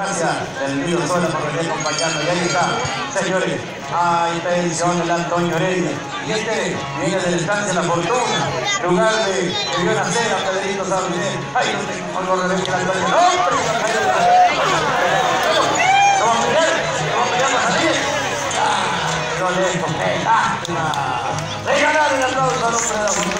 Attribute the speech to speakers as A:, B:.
A: gracias del Río Sola por venir acompañando. Y ahí está, señores, ahí está el John el Antonio Heredia. Y este viene del estancia La Fortuna, lugar de que vio nacer a Federico Sabinés. Ay, no tengo algo revés que la Antonio. ¡No, pero se cayó! ¿Lo vamos a vamos a? ¡Ah, no! Regalar el.